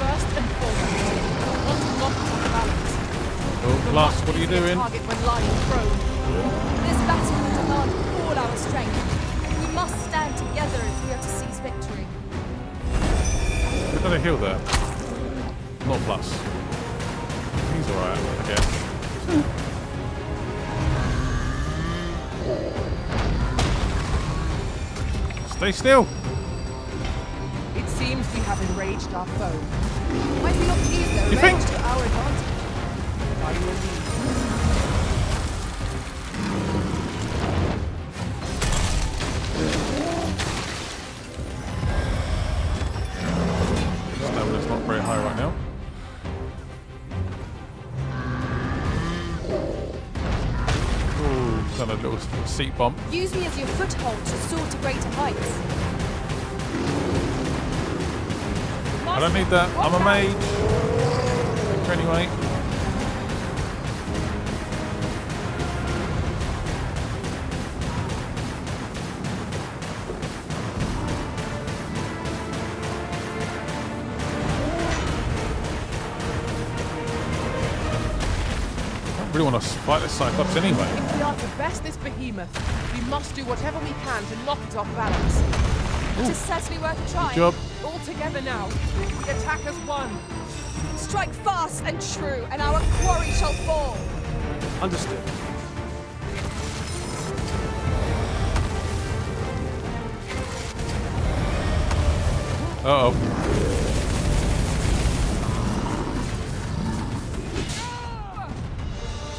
First and foremost, not to knock off balance. Oh, Plus, what are you doing? Target when lying prone. This battle will demand all our strength. We must stand together if we are to seize victory. We've got a heal there. Not plus. He's alright, I guess. Stay still. It seems we have enraged our foe. Might we not use their You think? to our advantage? By your leave. Stamina's not very high right now. Little seat bump. Use me as your foothold to soar to greater heights. I don't need that. I'm a mage. Anyway. Really want to fight this Cyclops anyway. If we are to best this behemoth, we must do whatever we can to knock it off balance. It is certainly worth a try. job. All together now. We attack as one. Strike fast and true, and our quarry shall fall. Understood. Uh oh.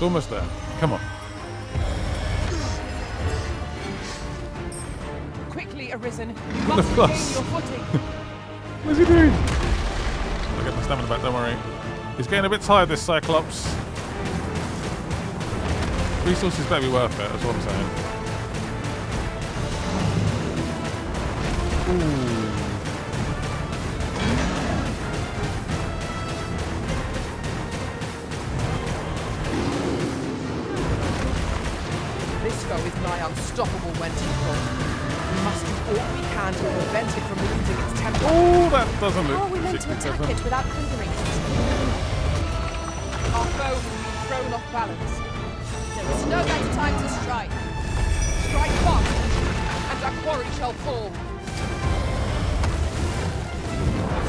Almost there. Come on. Quickly, Arisen. You The must regain your footing. What's he doing? I'll get my stamina back, don't worry. He's getting a bit tired, this Cyclops. Resources better be worth it, that's what I'm saying. This to attack it without hindering it? Our foe will be thrown off balance. There is no better time to strike. Strike fast, and our quarry shall fall.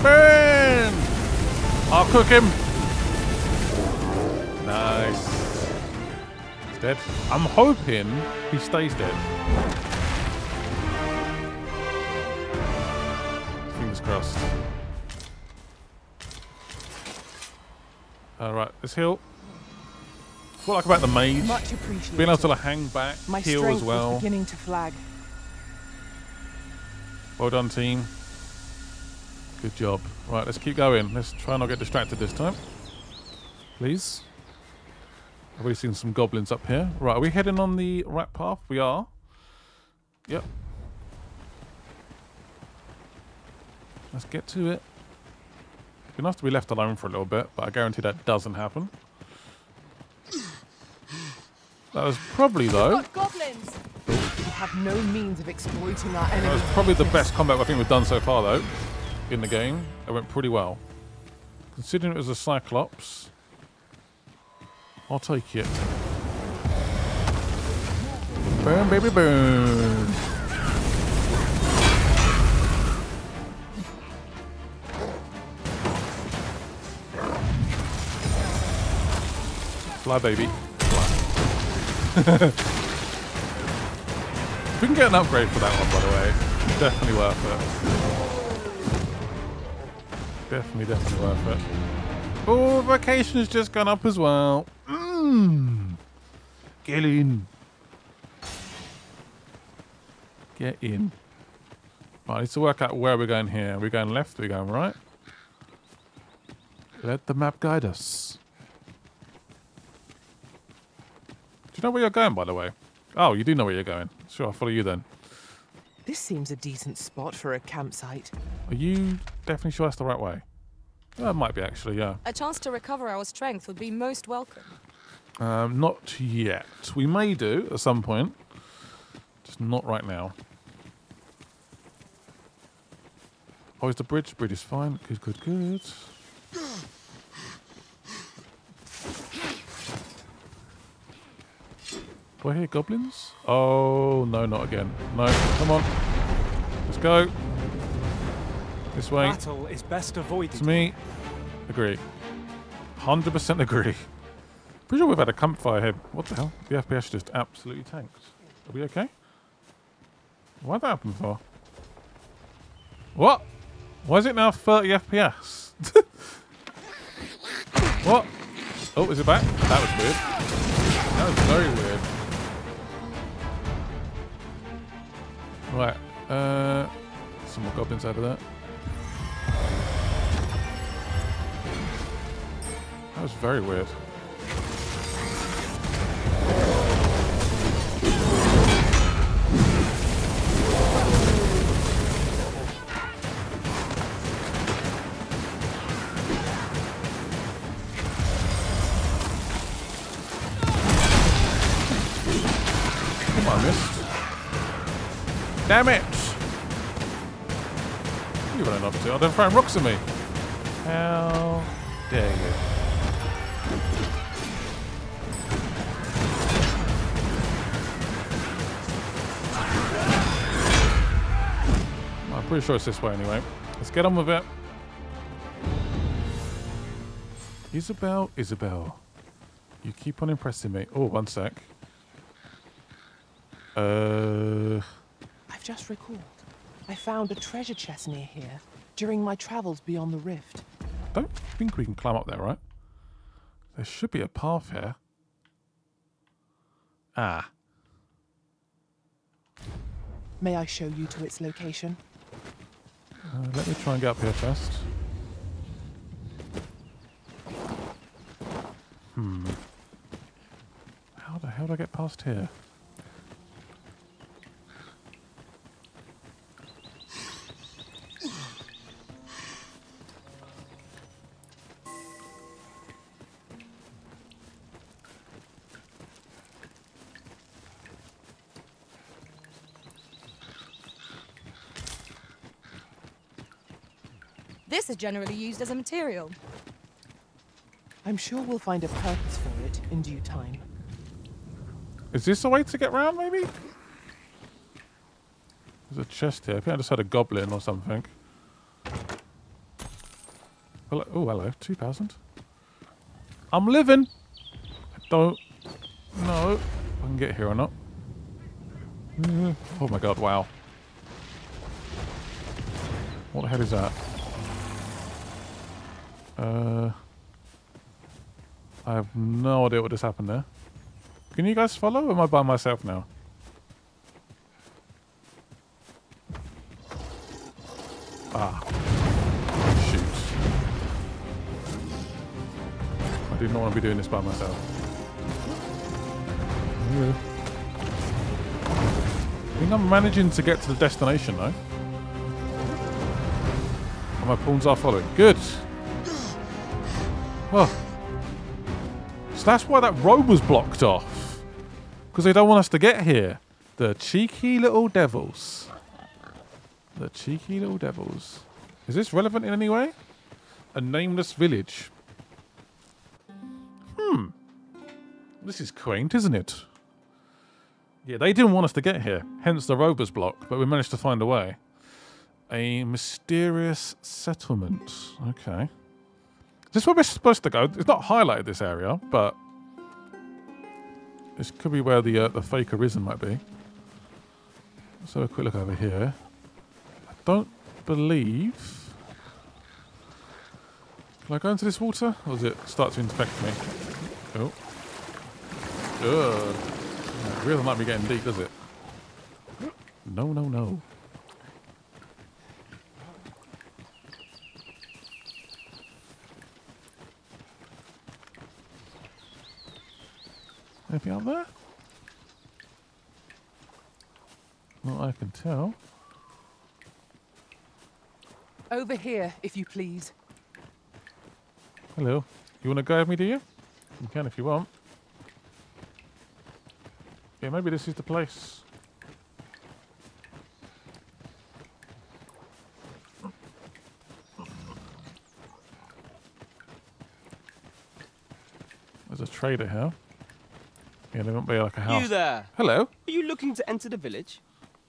Burn! I'll cook him. Nice. He's dead. I'm hoping he stays dead. Fingers crossed. Alright, let's heal. What I like about the mage? Much appreciated. Being able to like, hang back, My heal strength as well. was beginning to flag. Well done, team. Good job. Right, let's keep going. Let's try not get distracted this time. Please. I've already seen some goblins up here. Right, are we heading on the right path? We are. Yep. Let's get to it. Be nice to be left alone for a little bit, but I guarantee that doesn't happen. That was probably though. goblins. We have no means of exploiting our enemies. That was probably the best combat I think we've done so far though, in the game. It went pretty well. Considering it was a Cyclops, I'll take it. Boom, baby, burn. Fly, baby. Fly. we can get an upgrade for that one, by the way. Definitely worth it. Definitely, definitely worth it. Oh, vocation's just gone up as well. Mmm. Get in. Get in. Right, I need to work out where we're going here. Are we going left? Are we going right? Let the map guide us. Do you know where you're going, by the way? Oh, you do know where you're going. Sure, I'll follow you then. This seems a decent spot for a campsite. Are you definitely sure that's the right way? Well, it might be, actually, yeah. A chance to recover our strength would be most welcome. Um, not yet. We may do at some point. Just not right now. Oh, is the bridge? Bridge is fine. Good, good, good. Do I hear goblins? Oh, no, not again. No, come on. Let's go. This way. Battle is best avoided. It's me. Agree. 100% agree. Pretty sure we've had a campfire here. What the hell? The FPS just absolutely tanked. Are we okay? Why'd that happen for? What? Why is it now 30 FPS? what? Oh, is it back? That was weird. That was very weird. Right. Uh, some more goblins over there. That was very weird. Damn it! You running up to? Oh, they're throwing rocks at me. How dare you? I'm pretty sure it's this way anyway. Let's get on with it. Isabel, Isabel. You keep on impressing me. Oh, one sec. Uh, just recalled. I found a treasure chest near here during my travels beyond the rift. don't think we can climb up there, right? There should be a path here. Ah. May I show you to its location? Uh, let me try and get up here first. Hmm. How the hell do I get past here? Generally used as a material. I'm sure we'll find a purpose for it in due time. Is this a way to get round, maybe? There's a chest here. I think I just had a goblin or something. Hello. Oh, hello. 2,000. I'm living. I don't know if I can get here or not. Oh my god, wow. What the hell is that? Uh, I have no idea what just happened there. Can you guys follow or am I by myself now? Ah. Shoot. I do not want to be doing this by myself. Yeah. I think I'm managing to get to the destination though. And my pawns are following. Good. Well. So that's why that road was blocked off. Because they don't want us to get here. The cheeky little devils. The cheeky little devils. Is this relevant in any way? A nameless village. Hmm. This is quaint, isn't it? Yeah, they didn't want us to get here, hence the road was blocked, but we managed to find a way. A mysterious settlement. Okay. This is where we're supposed to go? It's not highlighted this area, but this could be where the uh, the fake arisen might be. Let's have a quick look over here. I don't believe. Can I go into this water, or does it start to infect me? Oh. Ugh. It really might be getting deep, does it? No, no, no. Anything out there? Not I can tell. Over here, if you please. Hello. You want to go with me, do you? You can if you want. Yeah, maybe this is the place. There's a trader here. Yeah, there won't be like a house. You there? Hello. Are you looking to enter the village?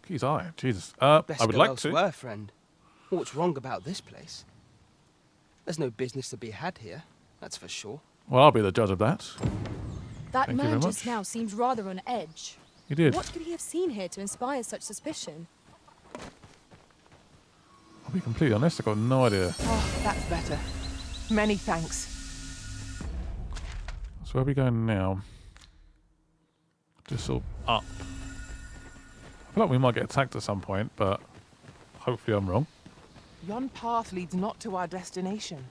Keys eye. Jesus. Uh, Best I would go like elsewhere, to. friend. What's wrong about this place? There's no business to be had here, that's for sure. Well, I'll be the judge of that. That Thank you very man much. just now seemed rather on edge. He did. What could he have seen here to inspire such suspicion? I'll be completely honest. I've got no idea. Oh, that's better. Many thanks. So where are we going now? Just all up. I feel like we might get attacked at some point, but hopefully I'm wrong. Yon path leads not to our destination.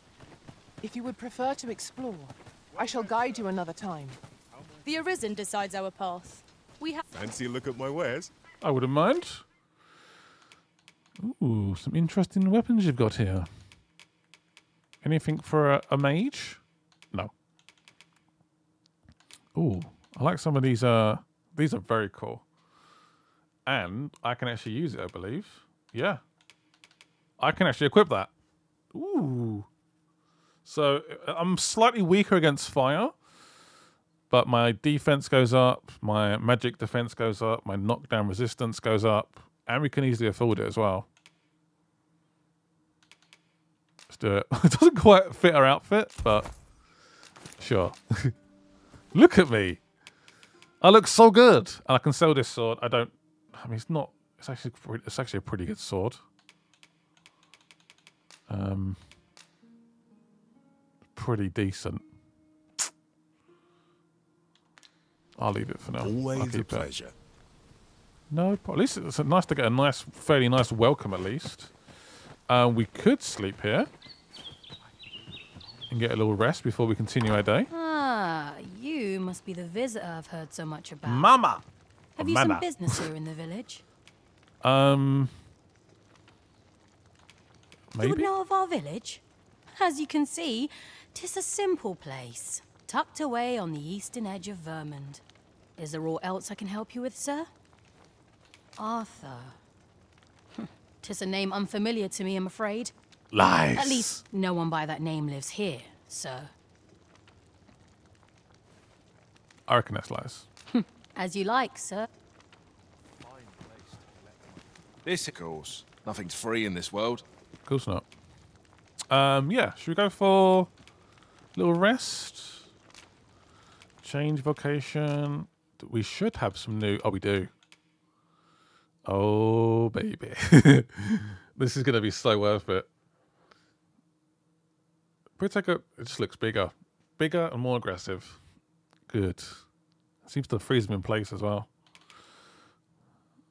If you would prefer to explore, I shall guide you another time. The Arisen decides our path. We have. Fancy a look at my wares? I wouldn't mind. Ooh, some interesting weapons you've got here. Anything for a, a mage? No. Ooh, I like some of these. Uh, these are very cool. And I can actually use it, I believe. Yeah. I can actually equip that. Ooh. So uh, I'm slightly weaker against fire, but my defense goes up, my magic defense goes up, my knockdown resistance goes up, and we can easily afford it as well. Let's do it. it doesn't quite fit our outfit, but sure. look at me. I look so good, and I can sell this sword. I don't. I mean, it's not. It's actually. It's actually a pretty good sword. Um, pretty decent. I'll leave it for now. I'll Always a keep it. pleasure. No, but at least it's nice to get a nice, fairly nice welcome. At least, uh, we could sleep here and get a little rest before we continue our day. Ah, you must be the visitor I've heard so much about. Mama. Have you Mama. some business here in the village? Um, Maybe? You would know of our village? As you can see, tis a simple place, tucked away on the eastern edge of Vermund. Is there aught else I can help you with, sir? Arthur. tis a name unfamiliar to me, I'm afraid. Lies. At least, no one by that name lives here, sir. I reckon that's lies. As you like, sir. This, of course. Nothing's free in this world. Of course not. Um, yeah. Should we go for a little rest? Change vocation. We should have some new. Oh, we do. Oh, baby. this is going to be so worth it. Protector, it just looks bigger. Bigger and more aggressive. Good. Seems to freeze them in place as well.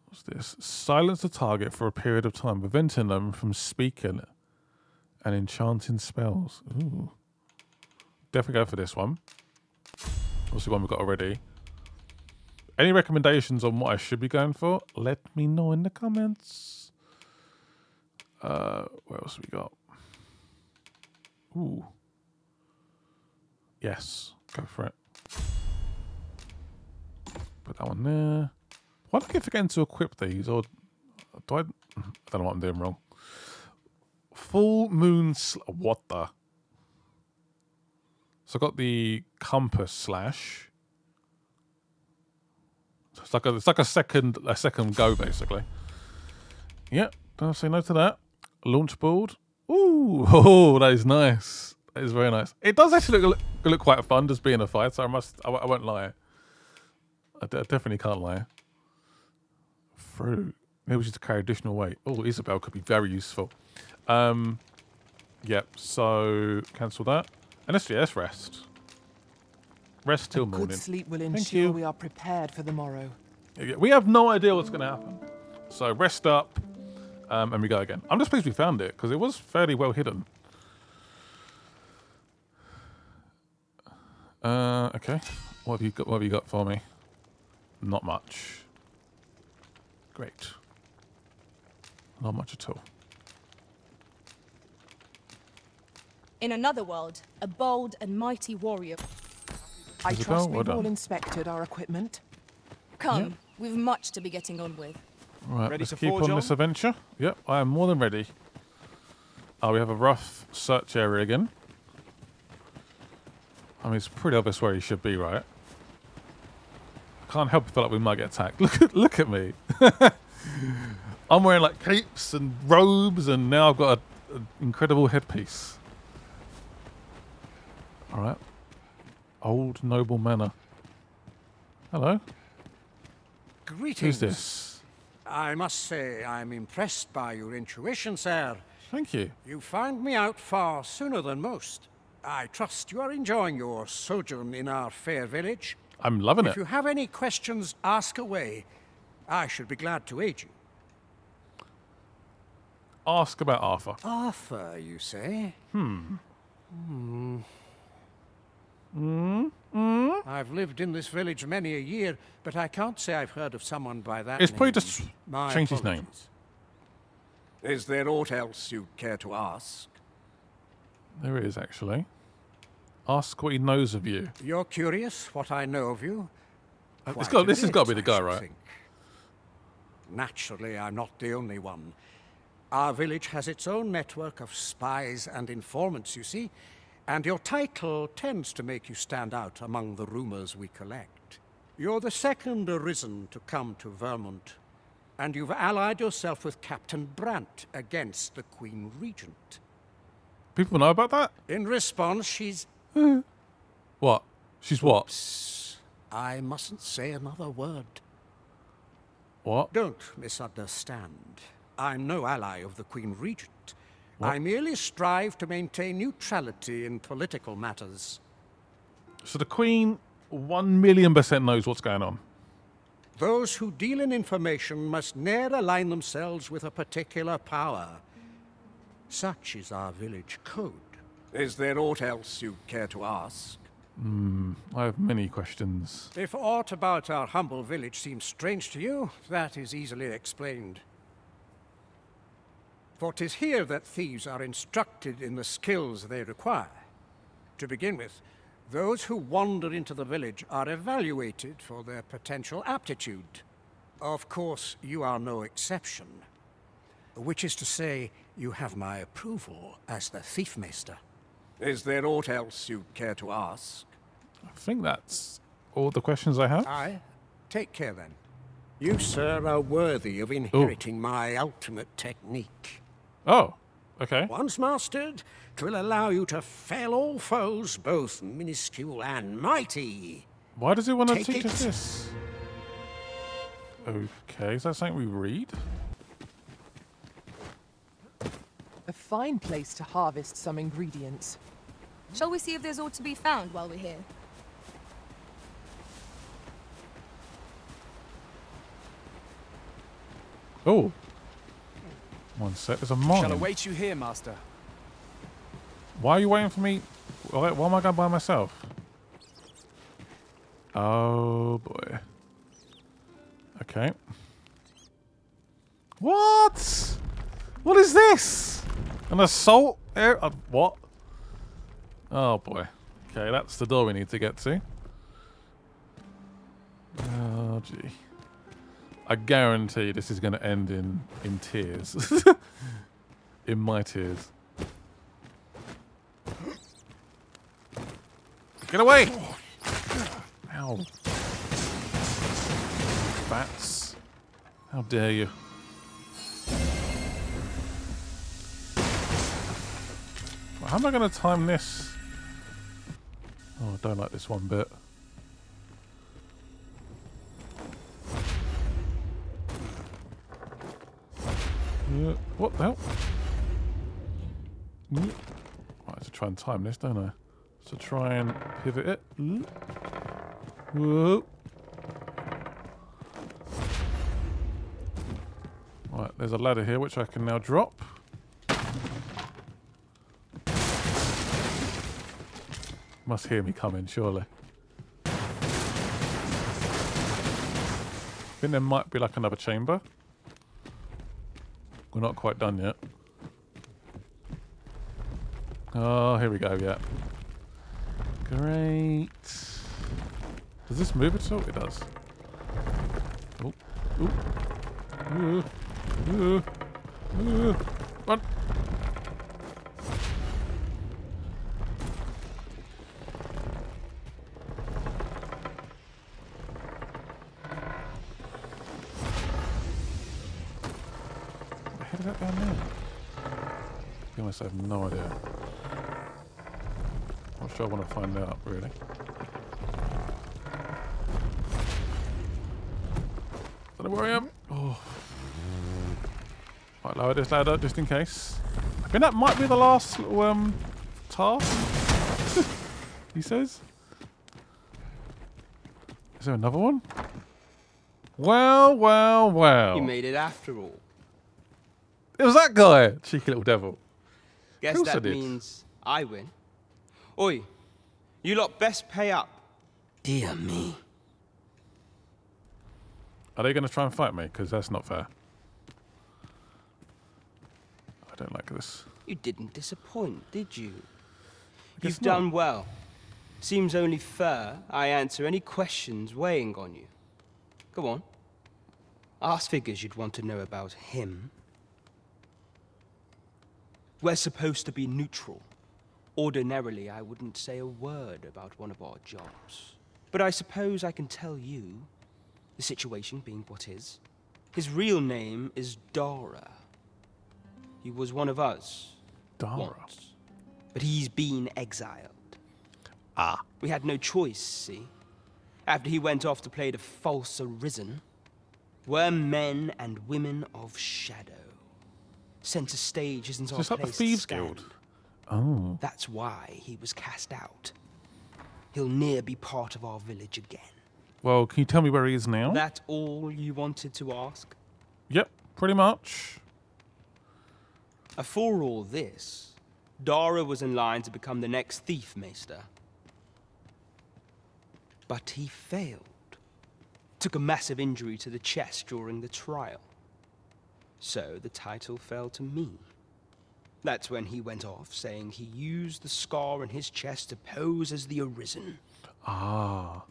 What's this? Silence the target for a period of time, preventing them from speaking and enchanting spells. Ooh. definitely go for this one. What's the one we've got already? Any recommendations on what I should be going for? Let me know in the comments. Uh, what else we got? Ooh. Yes, go for it. Put that one there. Why do I keep forgetting to equip these? Or do I? I don't know what I'm doing wrong. Full moon. what the? So I got the compass slash. It's like a it's like a second a second go basically. Yep, don't say no to that. Launch board. Ooh, oh, that is nice. That is very nice. It does actually look look quite fun just being a fighter. I must I, I won't lie. I, definitely can't lie. Fruit. Maybe just to carry additional weight. Oh, Isabel could be very useful. Um, yep. So cancel that. And let's, yeah, let's rest. Rest till morning. Good sleep will Thank ensure you. we are prepared for the morrow. We have no idea what's going to happen. So rest up, um, and we go again. I'm just pleased we found it because it was fairly well hidden. Uh, okay. What have you got? What have you got for me? Not much. Great. Not much at all. In another world, a bold and mighty warrior. I Is trust we've all inspected our equipment. Come, we've much to be getting on with. Right, Ready let's to keep forge on this adventure. Yep, I am more than ready. Oh, we have a rough search area again. I mean, it's pretty obvious where he should be, right? I can't help but feel like we might get attacked. Look at look at me. I'm wearing like capes and robes, and now I've got an incredible headpiece. All right. Old noble manor. Hello. Greetings. Who's this? I must say I'm impressed by your intuition, sir. Thank you. You found me out far sooner than most. I trust you are enjoying your sojourn in our fair village. I'm loving if it. If you have any questions, ask away. I should be glad to aid you. Ask about Arthur. Arthur, you say? Hmm. Hmm. Hmm. Hmm. I've lived in this village many a year, but I can't say I've heard of someone by that It's name. probably just My changed his name. Is there aught else you'd care to ask? There is actually. Ask what he knows of you. You're curious what I know of you? Uh, Quite got- this has got to be the guy, right? think. Naturally, I'm not the only one. Our village has its own network of spies and informants, you see, and your title tends to make you stand out among the rumors we collect. You're the second arisen to come to Vermund, and you've allied yourself with Captain Brant against the Queen Regent. People know about that? In response, she's... Mm. What? She's what? I mustn't say another word. What? Don't misunderstand. I'm no ally of the Queen Regent. What? I merely strive to maintain neutrality in political matters. So the Queen, one million percent knows what's going on. Those who deal in information must ne'er align themselves with a particular power. Such is our village code. Is there aught else you care to ask? Hmm. I have many questions. If aught about our humble village seems strange to you, that is easily explained. For 'tis here that thieves are instructed in the skills they require. To begin with, those who wander into the village are evaluated for their potential aptitude. Of course, you are no exception. Which is to say, you have my approval as the Thief Maester. Is there aught else you care to ask? I think that's all the questions I have. Aye. Take care then. You, sir, are worthy of inheriting my ultimate technique. Oh, okay. Once mastered, twill allow you to fell all foes, both minuscule and mighty. Why does he want to teach it. us this? Okay, is that something we read? A fine place to harvest some ingredients. Shall we see if there's aught to be found while we're here? Oh. One sec, there's a mine. Shall await you here, Master. Why are you waiting for me? Why, why am I going by myself? Oh boy. Okay. What? What is this? An assault? Air what? Oh boy. Okay, that's the door we need to get to. Oh gee. I guarantee this is going to end in in tears. in my tears. Get away! Ow. Bats. How dare you. How am I going to time this? Oh, I don't like this one bit. Uh, what the hell? Mm. I have to try and time this, don't I? So try and pivot it. Mm. Whoa. Right, there's a ladder here which I can now drop. Must hear me coming, surely. I think there might be like another chamber. We're not quite done yet. Oh, here we go, yeah. Great. Does this move at all? It does. Oh, oh. Uh, uh, uh. I have no idea. Not sure I want to find out, really. Don't know where I am. Oh. Might lower this ladder just in case. I think that might be the last little um, task. he says. Is there another one? Well, well, well. You made it after all. It was that guy, cheeky little devil. Guess that means I win. Oi, you lot best pay up. Dear me. Are they going to try and fight me? Because that's not fair. I don't like this. You didn't disappoint, did you? You've not. done well. Seems only fair I answer any questions weighing on you. Go on. Ask figures you'd want to know about him. We're supposed to be neutral. Ordinarily, I wouldn't say a word about one of our jobs. But I suppose I can tell you, the situation being what is. His real name is Dara. He was one of us. Dara? Once. But he's been exiled. Ah. We had no choice, see? After he went off to play the false arisen, we're men and women of shadow. Center stage isn't our Is that the place to Thieves. Guild? Oh. That's why he was cast out. He'll ne'er be part of our village again. Well, can you tell me where he is now? That all you wanted to ask? Yep, pretty much. For all this, Dara was in line to become the next thief maester. But he failed. Took a massive injury to the chest during the trial. So the title fell to me. That's when he went off, saying he used the scar in his chest to pose as the Arisen. Ah.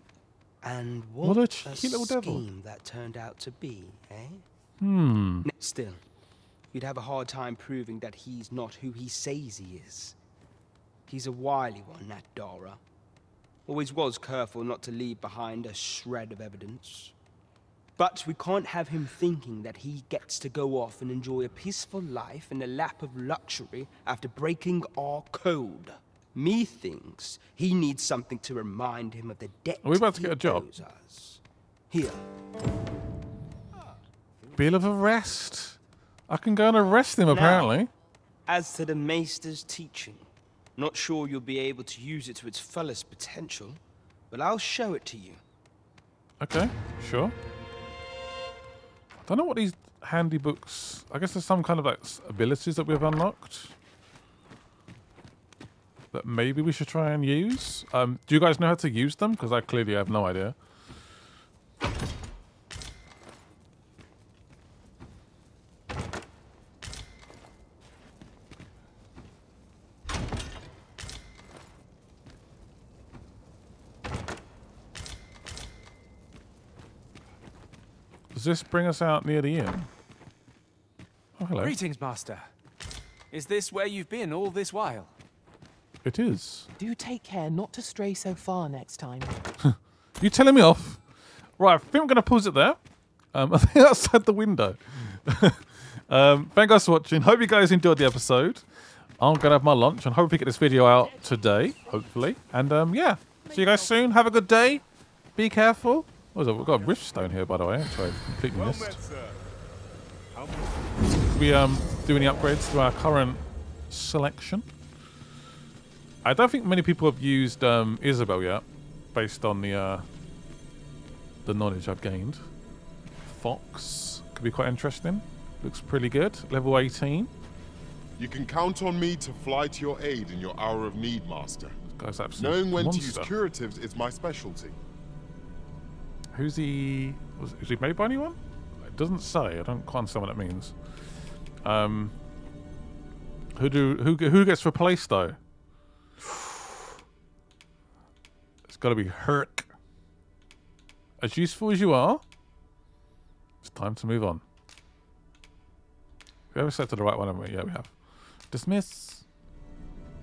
And What what, a cheeky little devil. that turned out to be, eh? Hmm. Still, you'd have a hard time proving that he's not who he says he is. He's a wily one, that Dara. Always was careful not to leave behind a shred of evidence. But we can't have him thinking that he gets to go off and enjoy a peaceful life in a lap of luxury after breaking our code. Me thinks he needs something to remind him of the debt Are we about to get a job? us. Here, Bill of arrest. I can go and arrest him, Now- apparently. As to the Maester's teaching, not sure you'll be able to use it to its fullest potential, but I'll show it to you. Okay, sure. I don't know what these handy books. I guess there's some kind of like abilities that we've unlocked. that maybe we should try and use. Um, do you guys know how to use them? Because I clearly have no idea. Does this bring us out near the inn? Oh, hello. Greetings, Master. Is this where you've been all this while? It is. Do take care not to stray so far next time. you telling me off? Right, I think I'm going to pause it there. Um, I think outside the window. um, thank you guys for watching. Hope you guys enjoyed the episode. I'm going to have my lunch and hope we get this video out today, hopefully. And um, yeah, see you guys soon. Have a good day. Be careful. What is it? We've got a riftstone here, by the way. Sorry, completely well missed. We um do any upgrades to our current selection? I don't think many people have used um, Isabel yet, based on the uh, the knowledge I've gained. Fox could be quite interesting. Looks pretty good. Level 18. You can count on me to fly to your aid in your hour of need, Master. This guy's absolute Knowing when monster. to use curatives is my specialty. Who's he? Was, is he made by anyone? It doesn't say. I don't quite understand what it means. Um, who do who who gets replaced though? It's got to be Herc. As useful as you are, it's time to move on. We ever set to the right one, haven't we? Yeah, we have. Dismiss.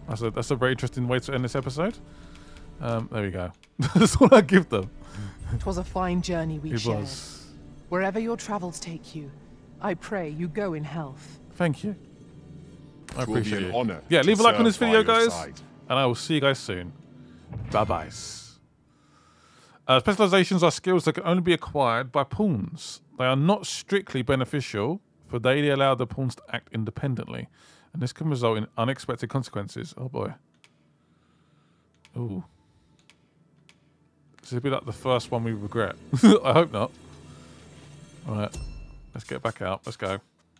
That's a that's a very interesting way to end this episode. Um, there we go. that's what I give them. Twas a fine journey we It shared. was. Wherever your travels take you, I pray you go in health. Thank you. I It will be appreciate it. honour Yeah, leave a like on this video, guys, side. and I will see you guys soon. Bye bye. Uh, specializations are skills that can only be acquired by pawns. They are not strictly beneficial, for they allow the pawns to act independently, and this can result in unexpected consequences. Oh boy. Ooh. This will be like the first one we regret. I hope not. All right, let's get back out. Let's go.